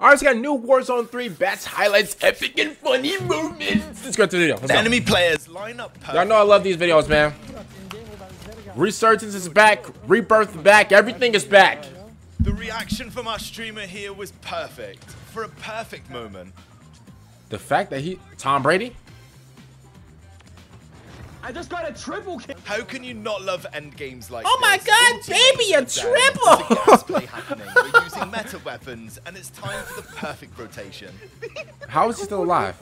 Alright, so we got new Warzone 3 best highlights, epic and funny moments. Let's go to the video. Let's The go. enemy players line up. Y'all know I love these videos, man. Resurgence is back, Rebirth back, everything is back. The reaction from our streamer here was perfect. For a perfect moment. The fact that he, Tom Brady, I just got a triple kill. How can you not love end games like this? Oh my? God, baby, a triple! There's a gas play happening. We're using meta weapons, and it's time for the perfect rotation. how is he still alive?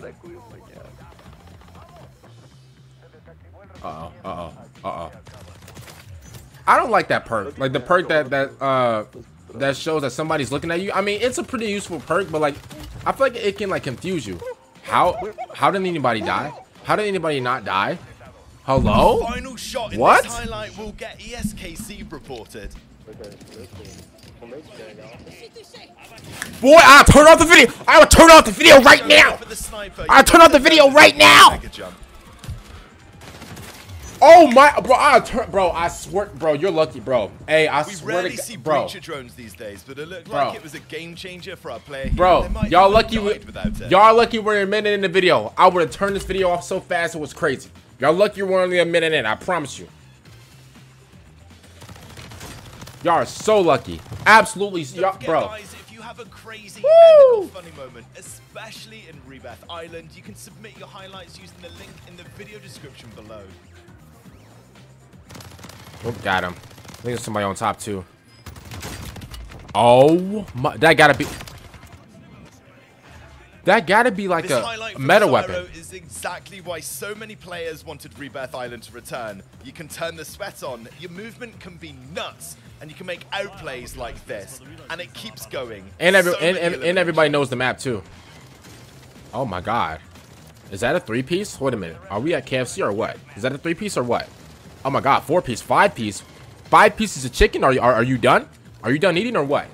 Uh-oh, uh-oh, uh-oh. I don't like that perk. Like the perk that that uh that shows that somebody's looking at you. I mean, it's a pretty useful perk, but like I feel like it can like confuse you. How how did anybody die? How did anybody not die? Hello? Final shot in What? this highlight will get ESKC reported. Boy, I'll turn off the video. I will turn off the video right now. For the sniper, I'll turn off the video right now. Oh my, bro, I turn, bro. I swear, bro, you're lucky, bro. Hey, I We swear rarely to see bro, breacher drones these days, but it looked Bro. like it was a game changer for our player here. Bro. Y'all lucky, died we, without it. y'all lucky we're a minute in the video. I would have turned this video off so fast it was crazy. Y'all lucky we're only a minute in. I promise you. Y'all are so lucky. Absolutely, y'all, bro. guys, if you have a crazy, Woo! funny moment, especially in Rebirth Island, you can submit your highlights using the link in the video description below. Oh, got him. I think there's somebody on top too. Oh my, that gotta be. That gotta be like This a, highlight a from meta weapon. is exactly why so many players wanted Rebirth Island to return. You can turn the sweat on, your movement can be nuts, and you can make outplays like this, and it keeps going. And every So and, and, and everybody knows the map too. Oh my god. Is that a three piece? Wait a minute. Are we at KFC or what? Is that a three piece or what? Oh my god, four piece, five piece. Five pieces of chicken? Are you are, are you done? Are you done eating or what?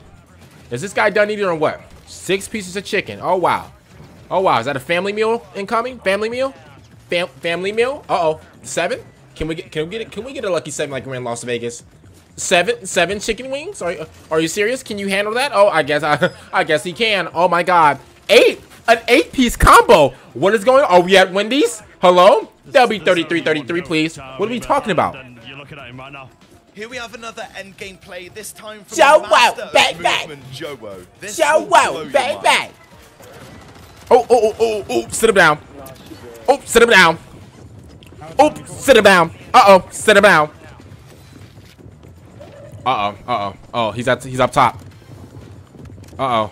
Is this guy done eating or what? Six pieces of chicken. Oh wow. Oh wow, is that a family meal incoming? Family meal? Fam family meal? Uh-oh. Seven? Can we get can we get it can we get a lucky seven like we're in Las Vegas? Seven seven chicken wings? Are you are you serious? Can you handle that? Oh I guess I I guess he can. Oh my god. Eight an eight piece combo. What is going on? Are we at Wendy's? Hello? That'll be 33 33, please. What are we talking about? You're looking at him right now. Here we have another endgame play, this time from Joe the Wow, master of bang, bang. This Show will blow wow, your bang bang. Oh, oh, oh, oh, oh, sit him down. Oh, sit him down. Oh, sit him down. Uh-oh, sit him down. Uh-oh, uh-oh. Oh, he's at he's up top. Uh-oh.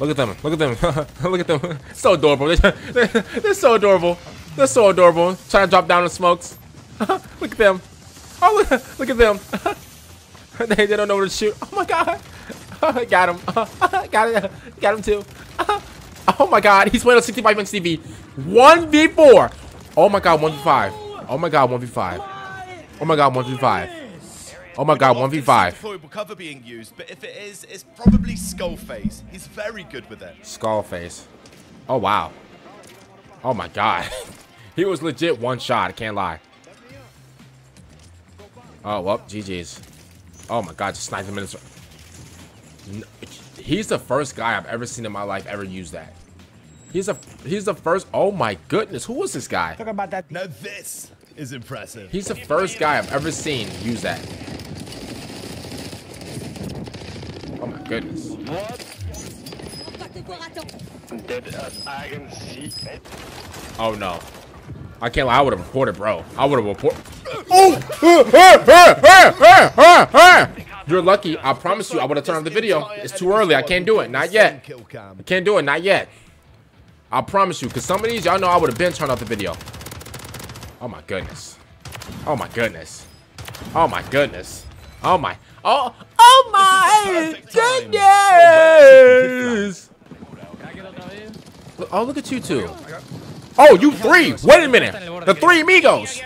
Look at them. Look at them. Look at them. So adorable. They're, so adorable. They're so adorable. Trying to drop down the smokes. look at them. Oh, look, look at them. they, they don't know where to shoot. Oh my god. got him. got it. Got him too. oh my god. He's playing on 65 inch TV. 1v4. Oh my god, 1v5. Oh my god, 1v5. Oh my god, 1v5. Oh my god, Often see 1v5. deployable cover being used, but if it is, it's probably Skullface. He's very good with it. Skull face. Oh wow. Oh my god. he was legit one shot, I can't lie. Oh, well, GG's. Oh my god, just sniped him in his... N- He's the first guy I've ever seen in my life ever use that. He's a he's the first oh my goodness, who was this guy? Talk about that. Now this is impressive. He's the first guy I've ever seen use that. Oh my goodness. Oh no. I can't lie, I would have reported, bro. I would have reported. Oh! You're lucky. I promise you, I would have turned on the video. It's too early. I can't do it. Not yet. I can't do it. Not yet. I promise you, because some of these, y'all know I would have been turned off the video. Oh my goodness. Oh my goodness. Oh my goodness. Oh my. Oh. Oh my goodness. Oh, look at you two. Oh, you three. Wait a minute. The three amigos.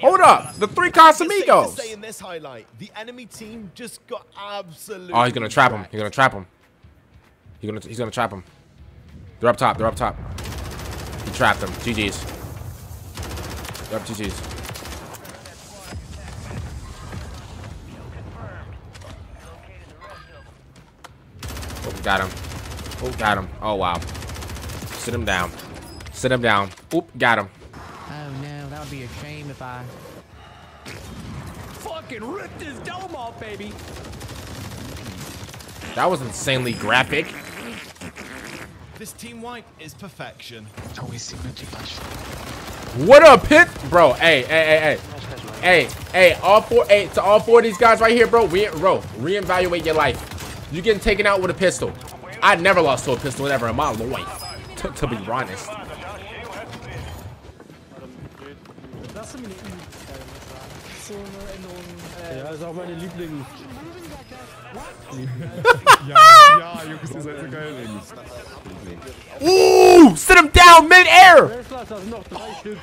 Hold up. The three It's safe to Casamigos. in this highlight, the enemy team just got absolutely. Oh, he's gonna trap him. He's gonna trap him. He's gonna he's gonna trap him. They're up top. They're up top. He trapped them. GG's. They're up GG's. Oh, got him. Oh, got him. Oh, wow. Sit him down. Sit him down. Oop, got him. Oh no, that would be a shame if I. Fucking rip this dome off, baby. That was insanely graphic. This team wipe is perfection. What up, Pit? Bro, hey, hey, hey, hey. Hey, hey, all four, hey, to all four of these guys right here, bro, re bro, reevaluate your life. You're getting taken out with a pistol. I never lost to a pistol ever in my life, to, to be honest. Lass mir eine Ü-Stelle sagen. So eine Änderung. Äh, Ja, ist auch meine Liebling. Ja, Jungs, ihr seid so geil. Ooh, sit him down mid-air. Tesla, das sind noch drei Stück.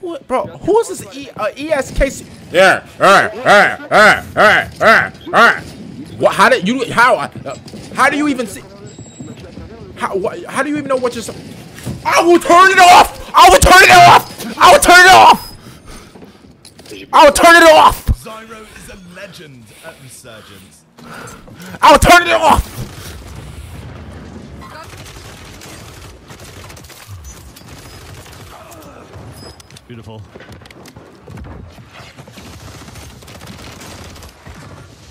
Who- Bro, who is this e, uh, ESKC? Yeah, alright, alright, alright, alright, alright, alright. What, how did you, how, uh, how do you even see, how, what, how do you even know what you're, s- I will turn it off! I will turn it off! I will turn it off! I will turn it off! Zyro is a legend at Resurgence. I will turn it off! Beautiful.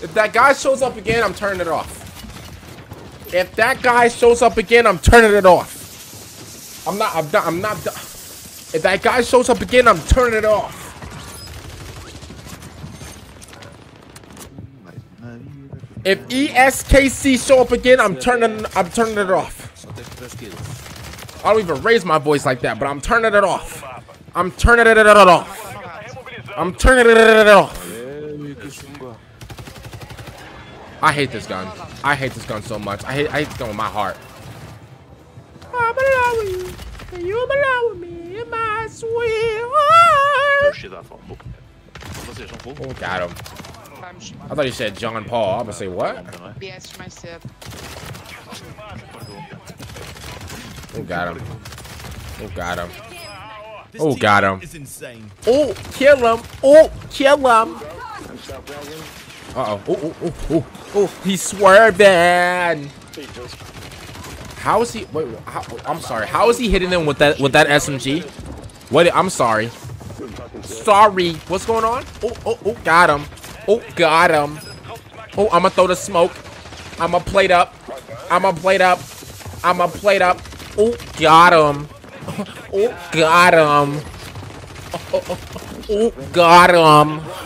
If that guy shows up again, I'm turning it off. If that guy shows up again, I'm turning it off. I'm not, I'm not, I'm not, if that guy shows up again, I'm turning it off. If ESKC show up again, I'm turning, I'm turning it off. I don't even raise my voice like that, but I'm turning it off. I'm turning it off. I'm turning it off. I hate this gun. I hate this gun so much. I hate I hate this gun with my heart. I'm alone with you. and You belong with me in my sweet heart. Oh, got him. I thought you said John Paul. I'm gonna say what? Yes, myself. Oh, got him. Oh, got him. Oh, got him. Oh, kill him. Oh, kill him. Uh-oh. Oh, oh, oh, oh, oh. He's swerving. How is he? Wait, how, I'm sorry. How is he hitting him with that with that SMG? What? I'm sorry. Sorry. What's going on? Oh, oh, oh. Got him. Oh, got him. Oh, I'ma throw the smoke. I'ma plate up. I'ma plate up. I'ma plate up. Oh, got him. Oh, got him. Oh, got him.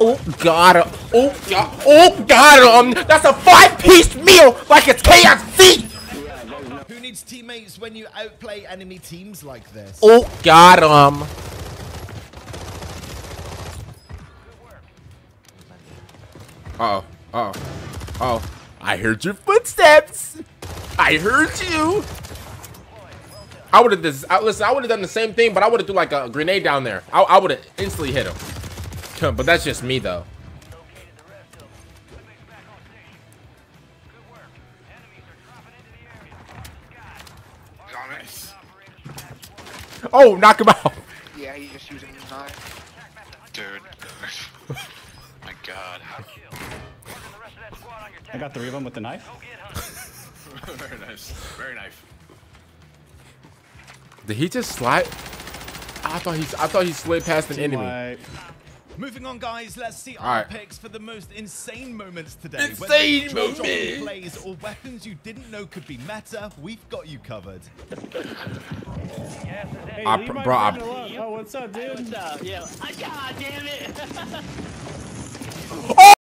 oh, got him. Oh, got, oh, got him. That's a five-piece meal like it's KFC. Teammates when you outplay enemy teams like this? Oh, got him. Uh oh. Uh oh. Oh. I heard your footsteps. I heard you. I would have this. I, listen, I would have done the same thing, but I would have threw like a grenade down there. I, I would have instantly hit him. But that's just me, though. Oh, knock him out. Yeah, he's just using the knife. Dude. My god. I got three of them with the knife. Very nice. Very nice. Did he just slide? I thought he's. I thought he slid past an enemy. Wipe. Moving on, guys, let's see All our right. picks for the most insane moments today. Insane Whether it's jaw-dropping moments. plays or weapons you didn't know could be meta, we've got you covered. Hey, I leave pr- my bro, I- friend alone. Oh, what's up, dude? What's up? Yeah. Ah, God damn it.